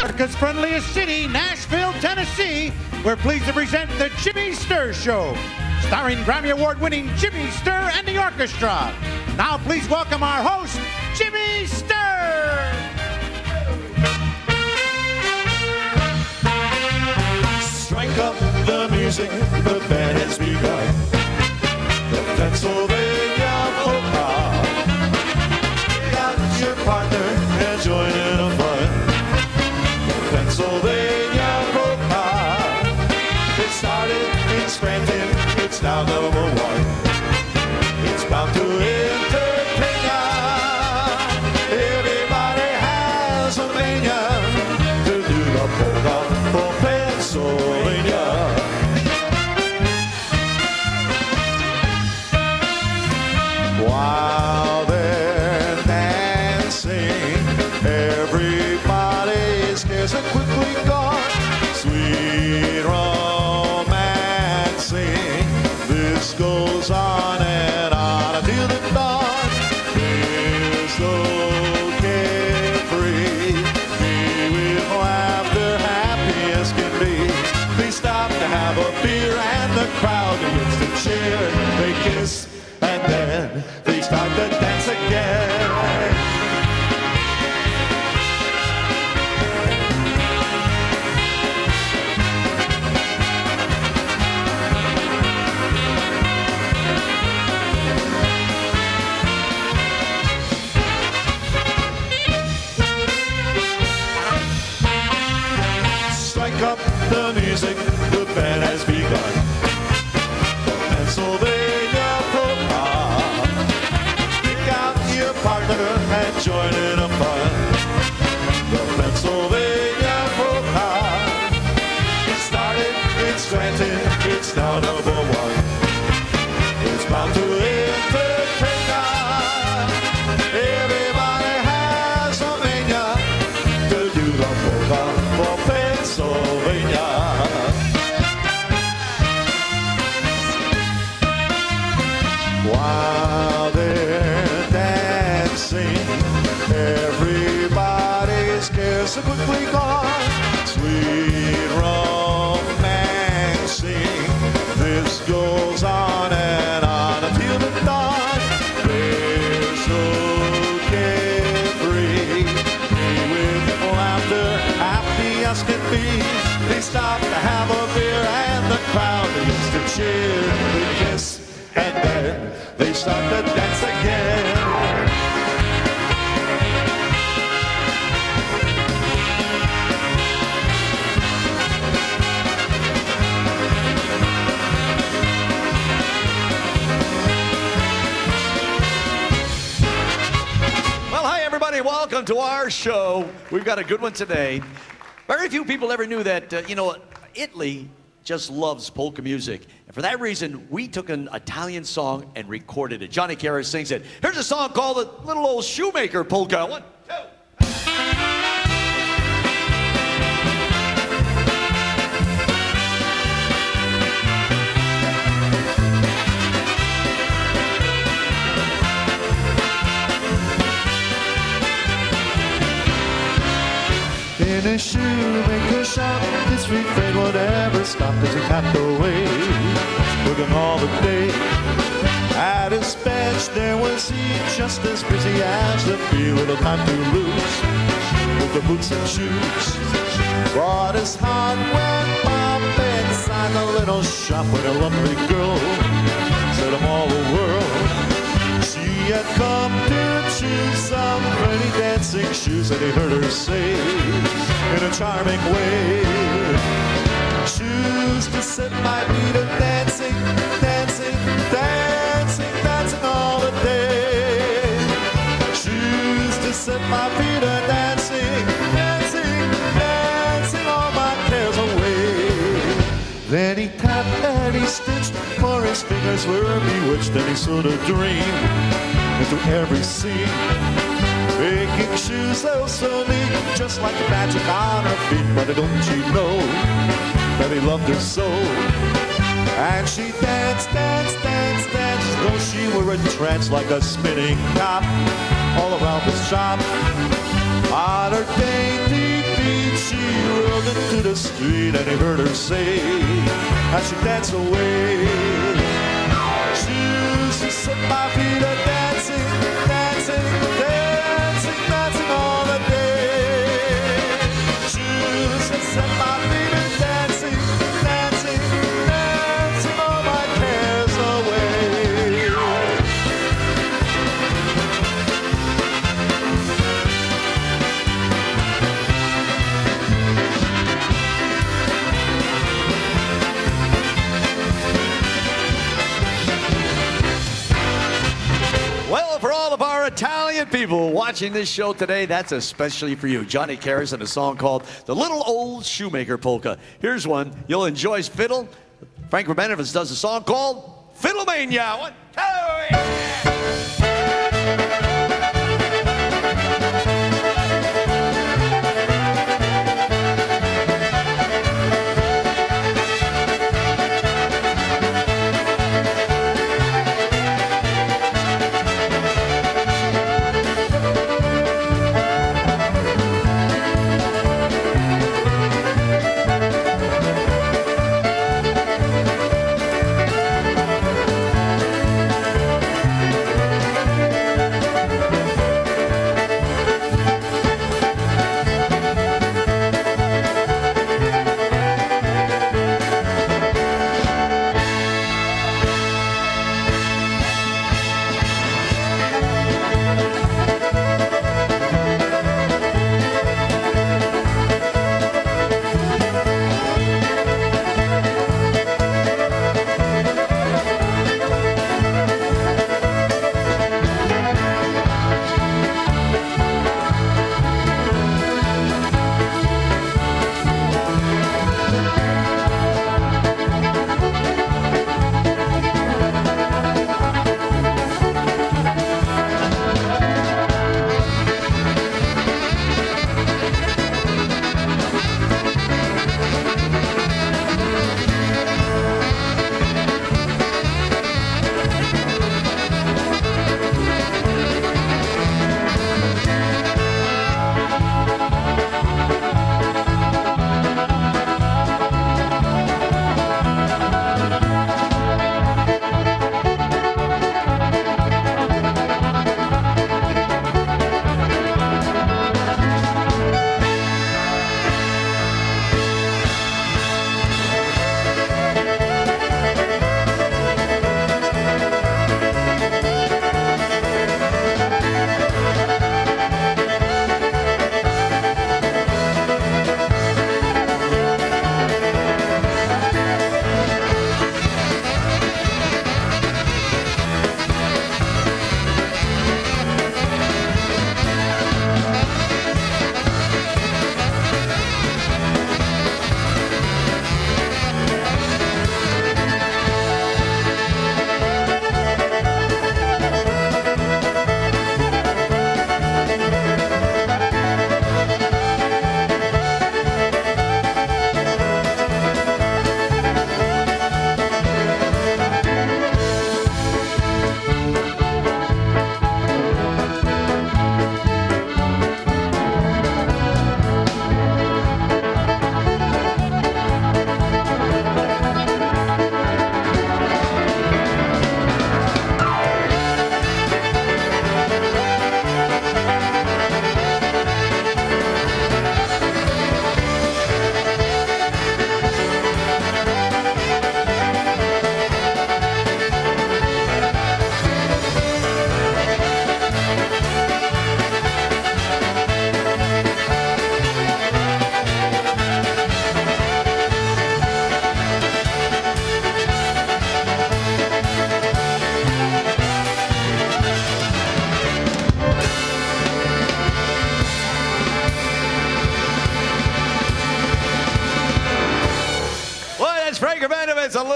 America's friendliest city, Nashville, Tennessee, we're pleased to present the Jimmy Sturr Show, starring Grammy Award winning Jimmy Sturr and the orchestra. Now, please welcome our host, Jimmy Sturr. Strike up the music, the band has begun. The Pennsylvania polka. Pick out your partner and join in the fun. Pennsylvania polka. It started in Scranton, it's now number one. It's bound to entertain ya. Everybody has a mania to do the polka for Pennsylvania. While the music, the band has begun. As can be. They stop to have a beer and the crowd begins to cheer. They kiss and then they start to dance again. Well, hi, everybody. Welcome to our show. We've got a good one today. Very few people ever knew that, uh, you know, Italy just loves polka music. And for that reason, we took an Italian song and recorded it. Johnny Karras sings it. Here's a song called The Little Old Shoemaker Polka. Shoemaker shop, his refrain would ever stop as he tapped away, working all the day. At his bench, there was he, just as busy as the feel little time to lose, with the boots and shoes. Brought his heart when Bob inside the little shop with a lovely girl, said him all the world. She had come some pretty dancing shoes that he heard her say in a charming way. Shoes to set my feet a dancing, dancing, dancing, dancing all the day. Shoes to set my feet a dancing, dancing, dancing all my cares away. Then he tapped and he stitched, for his fingers were bewitched, and he sort of dreamed into through every sea. Making shoes so, sunny, just like the magic on her feet. But don't you know that he loved her so? And she danced, danced, danced, danced, though she were entranced, like a spinning top all around the shop. On her dainty feet, she rolled into the street, and he heard her say, as she danced away, shoes, she set my feet up. watching this show today, that's especially for you. Johnny Karras. and a song called The Little Old Shoemaker Polka. Here's one you'll enjoy. fiddle. Frank Urbanovitch does a song called Fiddlemania. One, two, three.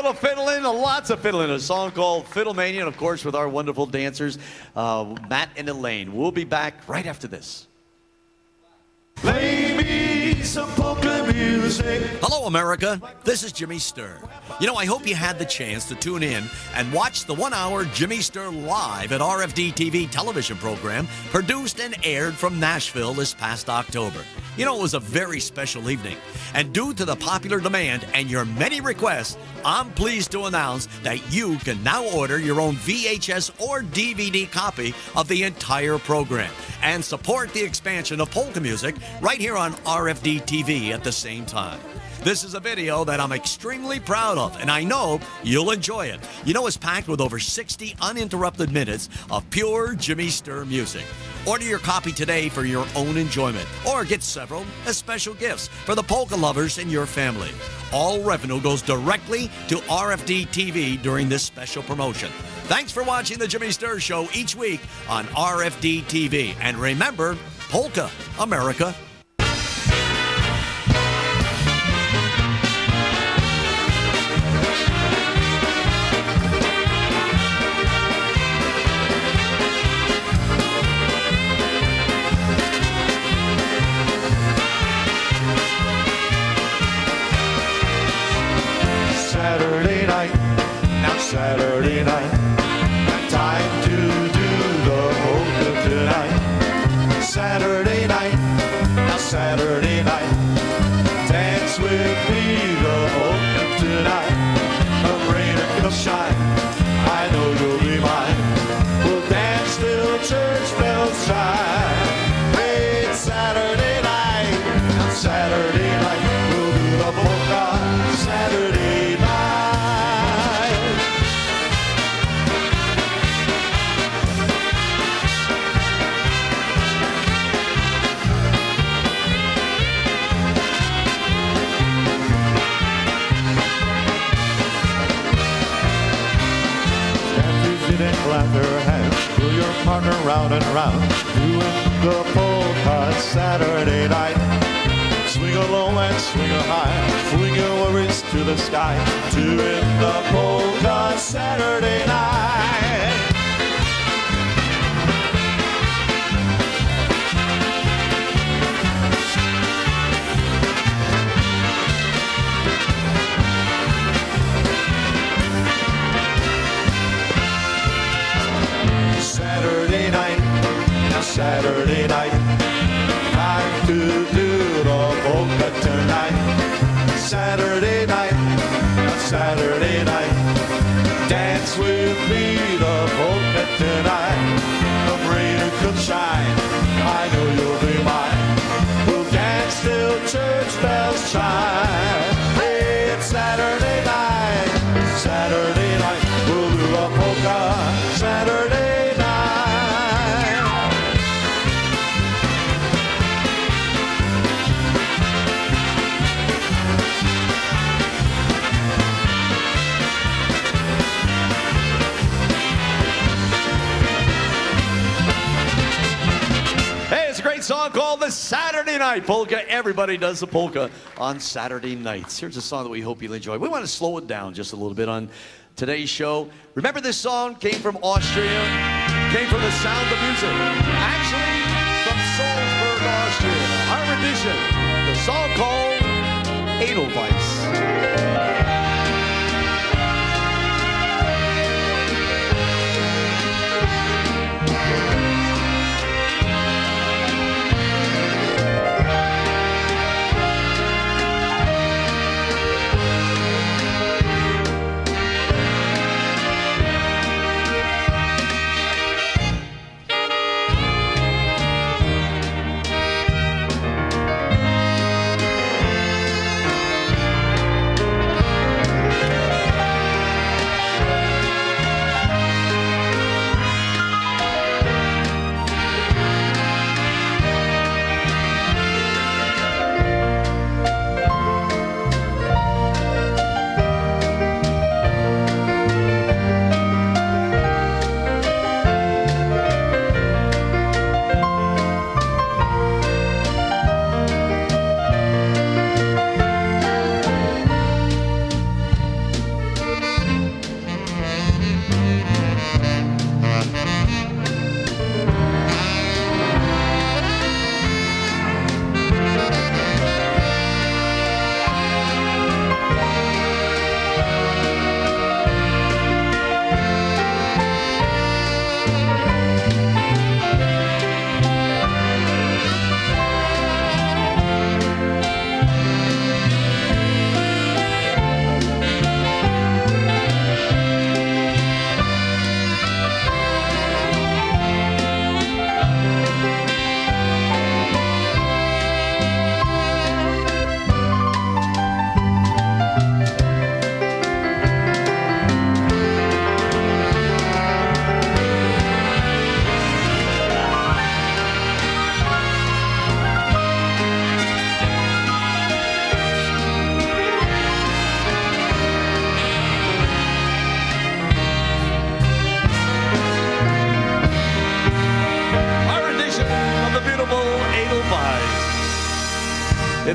of fiddling, lots of fiddling. A song called Fiddlemania, and of course, with our wonderful dancers, uh, Matt and Elaine. We'll be back right after this. Play me some polka music. Hello, America. This is Jimmy Sturr. You know, I hope you had the chance to tune in and watch the one hour Jimmy Sturr live at RFD TV television program produced and aired from Nashville this past October. You know, it was a very special evening. And due to the popular demand and your many requests, I'm pleased to announce that you can now order your own VHS or DVD copy of the entire program and support the expansion of polka music right here on RFD TV at the same time. This is a video that I'm extremely proud of, and I know you'll enjoy it. You know, it's packed with over 60 uninterrupted minutes of pure Jimmy Sturr music. Order your copy today for your own enjoyment, or get several as special gifts for the polka lovers in your family. All revenue goes directly to RFD TV during this special promotion. Thanks for watching the Jimmy Sturr Show each week on RFD TV. And remember, Polka America Pull your partner round and round. Doing the polka Saturday night. Swing a low and swing a high. Fling your worries to the sky. Doing the polka Saturday night. Saturday night. Time to do the polka tonight. Saturday night, now Saturday night. Dance with me the polka tonight. The rain could shine, called The Saturday Night Polka. Everybody does the polka on Saturday nights. Here's a song that we hope you'll enjoy. We want to slow it down just a little bit on today's show. Remember, this song came from Austria, came from the sound of music. Actually, from Salzburg, Austria. Our rendition, the song called Edelweiss.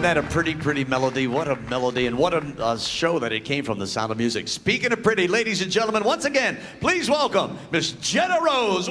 That a pretty, pretty melody? What a melody, and what a uh, show that it came from, The Sound of Music. Speaking of pretty, ladies and gentlemen, once again, please welcome Miss Jenna Rose.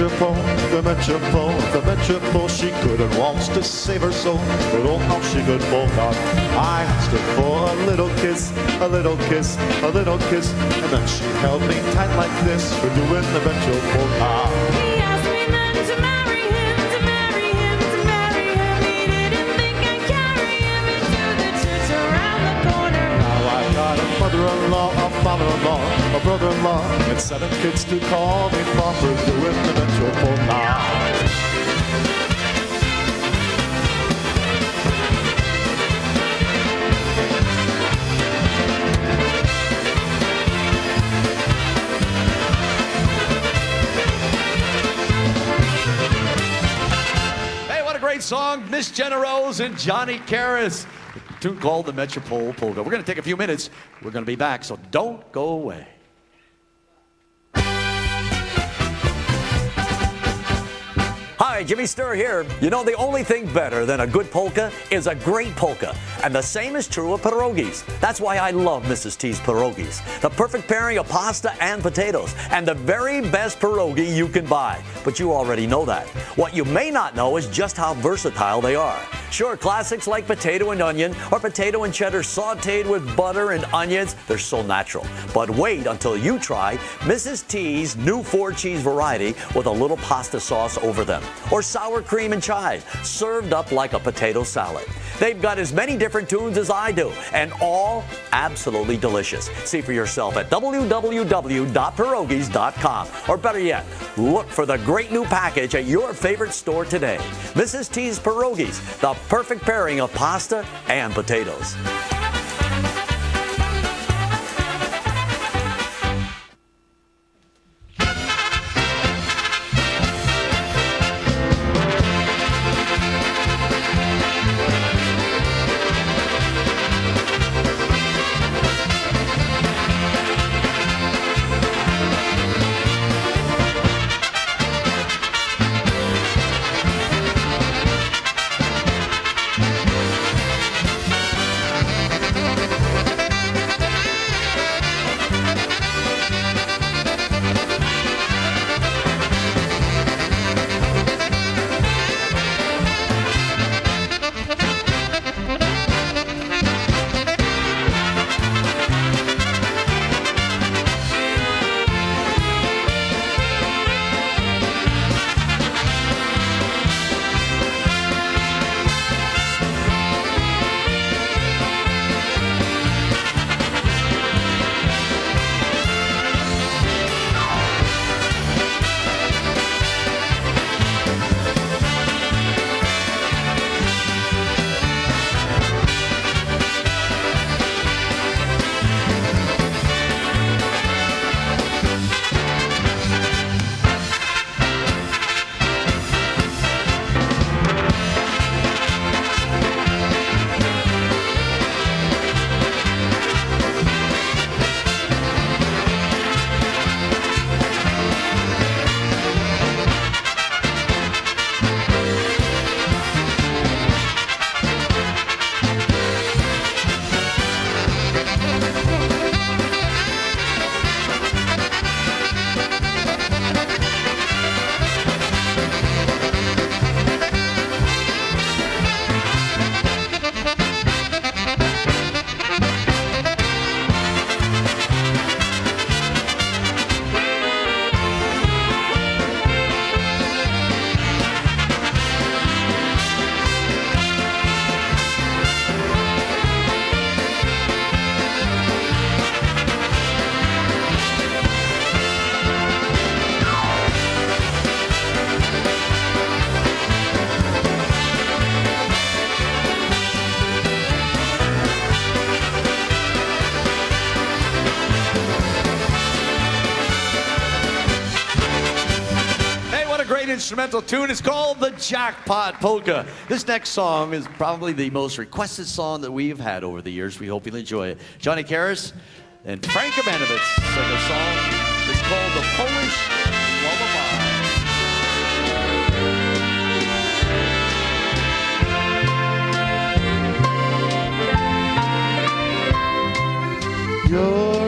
Metropole, the Metropole, the Metropole. She couldn't waltz to save her soul, but oh how she could polka. I asked her for a little kiss, a little kiss, a little kiss, and then she held me tight like this for doing the Metropole. He ah. Father-in-law, a brother-in-law, and seven kids to call me for doing the now. What a great song. Miss Jenna Rose and Johnny Karras. Tune called the Metropole Polka. We're going to take a few minutes. We're going to be back, so don't go away. Hi, Jimmy Sturr here. You know, the only thing better than a good polka is a great polka. And the same is true of pierogies. That's why I love Mrs. T's pierogies. The perfect pairing of pasta and potatoes. And the very best pierogi you can buy. But you already know that. What you may not know is just how versatile they are. Sure, classics like potato and onion or potato and cheddar sauteed with butter and onions, they're so natural. But wait until you try Mrs. T's new four cheese variety with a little pasta sauce over them. Or sour cream and chive, served up like a potato salad. They've got as many different tunes as I do, and all absolutely delicious. See for yourself at www.pierogies.com. Or better yet, look for the great new package at your favorite store today. Mrs. T's Pierogies, the perfect pairing of pasta and potatoes. Instrumental tune. It's called the Jackpot Polka. This next song is probably the most requested song that we've had over the years. We hope you'll enjoy it. Johnny Karras and Frank Urbanovitch sing a song. It's called the Polish Lullaby. You're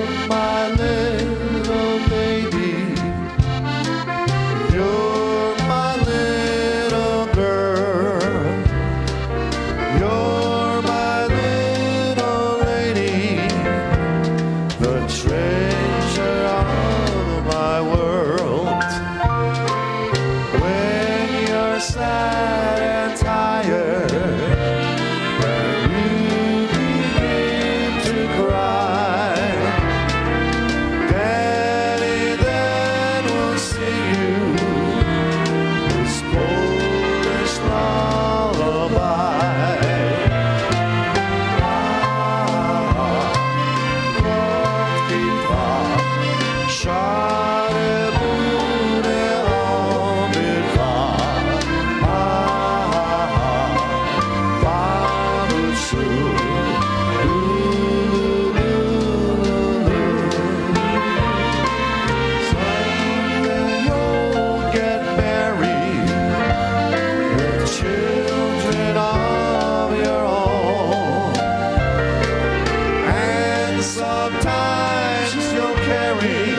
sometimes you'll carry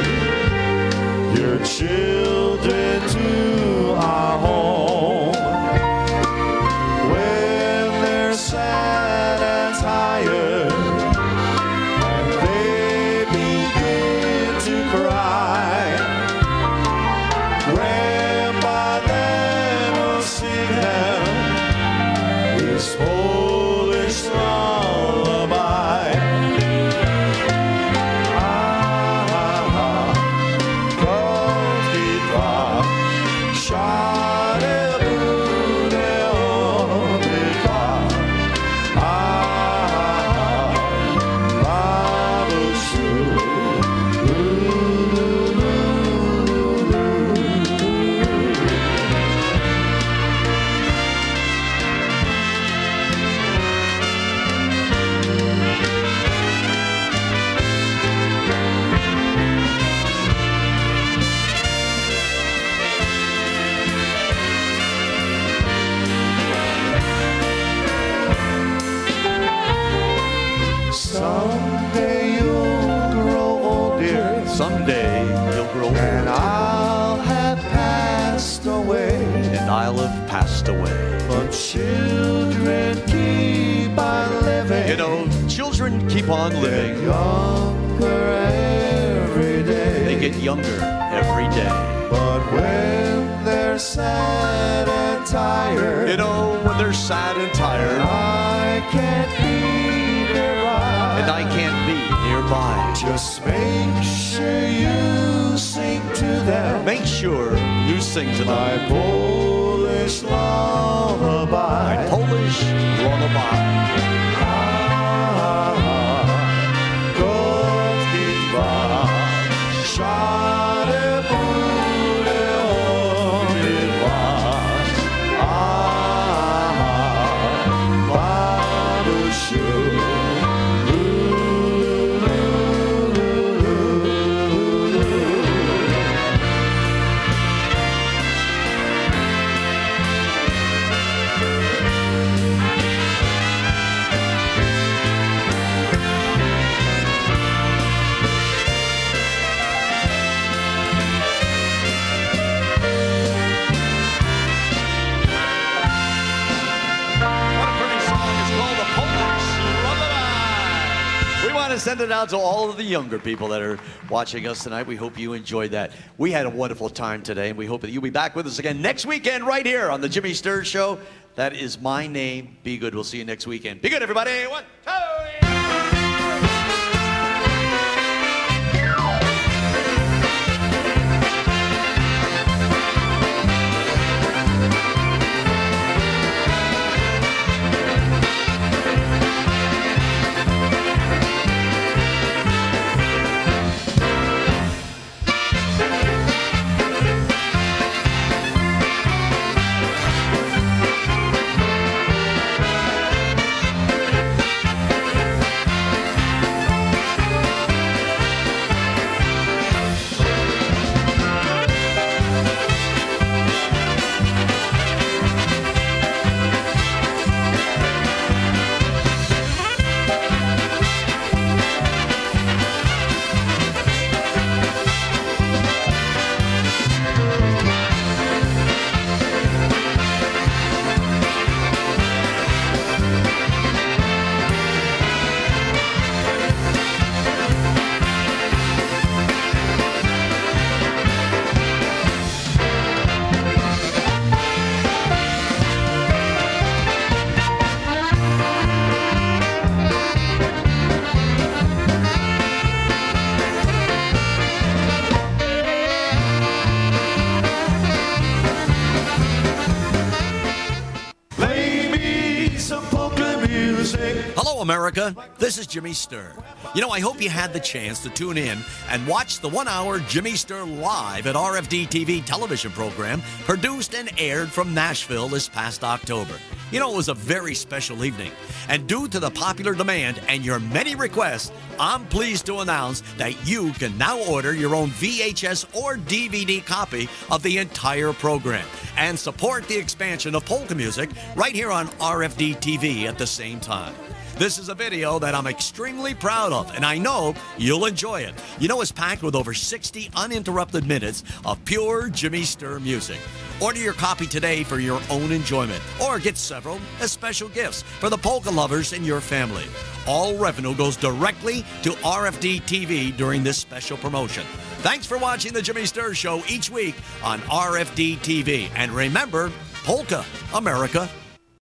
your children Just make sure you sing to them make sure you sing to them. my Polish lullaby. My Polish lullaby. To send it out to all of the younger people that are watching us tonight. We hope you enjoyed that. We had a wonderful time today, and we hope that you'll be back with us again next weekend right here on the Jimmy Sturr Show. That is my name. Be good. We'll see you next weekend. Be good, everybody. One, two, America. This is Jimmy Sturr. You know, I hope you had the chance to tune in and watch the one hour Jimmy Sturr live at RFD TV television program produced and aired from Nashville this past October. You know, it was a very special evening. And due to the popular demand and your many requests, I'm pleased to announce that you can now order your own VHS or DVD copy of the entire program and support the expansion of polka music right here on RFD TV at the same time. This is a video that I'm extremely proud of, and I know you'll enjoy it. You know, it's packed with over 60 uninterrupted minutes of pure Jimmy Sturr music. Order your copy today for your own enjoyment, or get several as special gifts for the polka lovers in your family. All revenue goes directly to RFD TV during this special promotion. Thanks for watching the Jimmy Sturr Show each week on RFD TV. And remember, Polka America